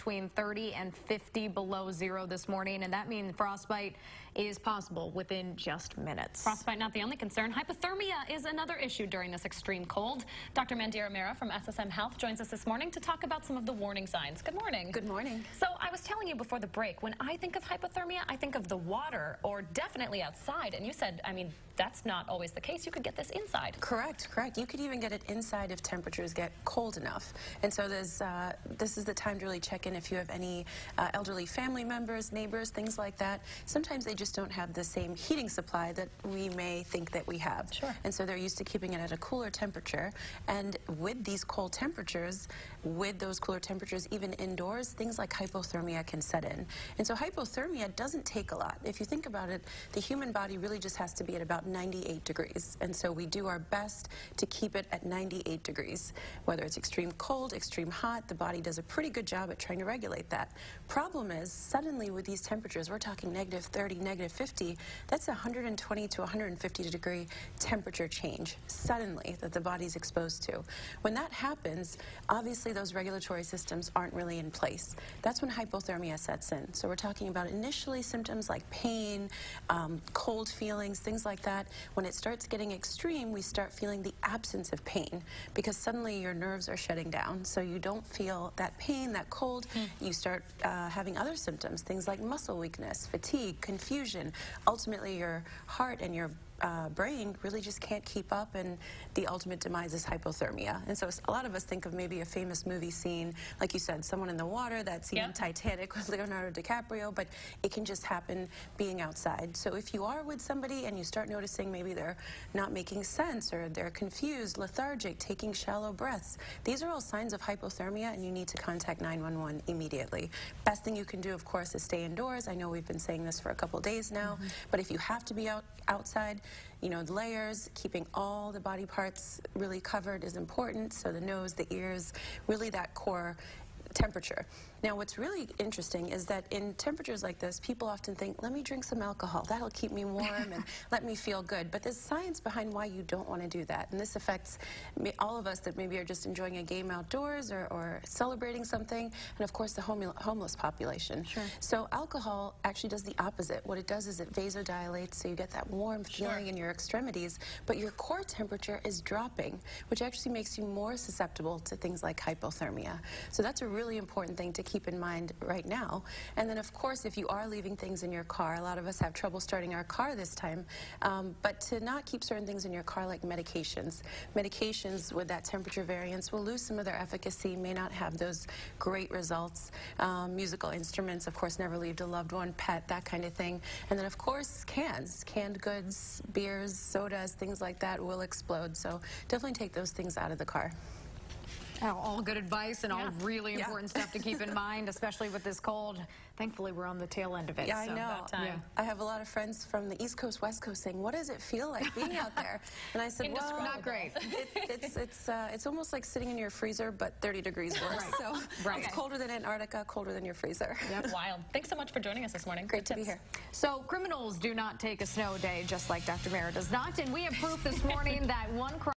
between 30 and 50 below zero this morning, and that means frostbite is possible within just minutes. Frostbite not the only concern. Hypothermia is another issue during this extreme cold. Dr. Mandira Mehra from SSM Health joins us this morning to talk about some of the warning signs. Good morning. Good morning. So I was telling you before the break, when I think of hypothermia, I think of the water or definitely outside. And you said, I mean, that's not always the case. You could get this inside. Correct, correct. You could even get it inside if temperatures get cold enough. And so there's, uh, this is the time to really check in if you have any uh, elderly family members, neighbors, things like that. Sometimes they just don't have the same heating supply that we may think that we have. Sure. And so they're used to keeping it at a cooler temperature. And with these cold temperatures, with those cooler temperatures, even indoors, things like hypothermia can set in. And so hypothermia doesn't take a lot. If you think about it, the human body really just has to be at about 98 degrees. And so we do our best to keep it at 98 degrees. Whether it's extreme cold, extreme hot, the body does a pretty good job at trying to regulate that. Problem is, suddenly with these temperatures, we're talking negative 30, negative 50, that's 120 to 150 degree temperature change suddenly that the body's exposed to. When that happens, obviously those regulatory systems aren't really in place. That's when hypothermia sets in. So we're talking about initially symptoms like pain, um, cold feelings, things like that. When it starts getting extreme, we start feeling the absence of pain because suddenly your nerves are shutting down. So you don't feel that pain, that cold. Mm. You start uh, having other symptoms, things like muscle weakness, fatigue, confusion. Ultimately, your heart and your uh, brain really just can't keep up, and the ultimate demise is hypothermia. And so a lot of us think of maybe a famous movie scene, like you said, someone in the water, that scene yep. in Titanic with Leonardo DiCaprio, but it can just happen being outside. So if you are with somebody and you start noticing maybe they're not making sense or they're confused, lethargic, taking shallow breaths, these are all signs of hypothermia, and you need to contact 911 immediately. Best thing you can do, of course, is stay indoors. I know we've been saying this for a couple days now, mm -hmm. but if you have to be out outside, you know, the layers, keeping all the body parts really covered is important. So the nose, the ears, really that core temperature. Now, what's really interesting is that in temperatures like this, people often think, let me drink some alcohol. That'll keep me warm and let me feel good. But there's science behind why you don't want to do that. And this affects all of us that maybe are just enjoying a game outdoors or, or celebrating something, and of course the home homeless population. Sure. So alcohol actually does the opposite. What it does is it vasodilates, so you get that warm feeling sure. in your extremities, but your core temperature is dropping, which actually makes you more susceptible to things like hypothermia. So that's a really important thing to keep in mind right now. And then, of course, if you are leaving things in your car, a lot of us have trouble starting our car this time, um, but to not keep certain things in your car like medications. Medications with that temperature variance will lose some of their efficacy, may not have those great results. Um, musical instruments, of course, never leave a loved one, pet, that kind of thing. And then, of course, cans, canned goods, beers, sodas, things like that will explode. So definitely take those things out of the car. Oh, all good advice and yeah. all really important yeah. stuff to keep in mind, especially with this cold. Thankfully, we're on the tail end of it. Yeah, so I know. Yeah. I have a lot of friends from the East Coast, West Coast saying, "What does it feel like being out there?" And I said, "Well, not great. It, it's it's uh, it's almost like sitting in your freezer, but 30 degrees worse. Right. So right. it's colder than Antarctica, colder than your freezer. Yep. Wild. Thanks so much for joining us this morning. Great Good to tips. be here. So criminals do not take a snow day, just like Dr. Mehra does not, and we have proof this morning that one crime.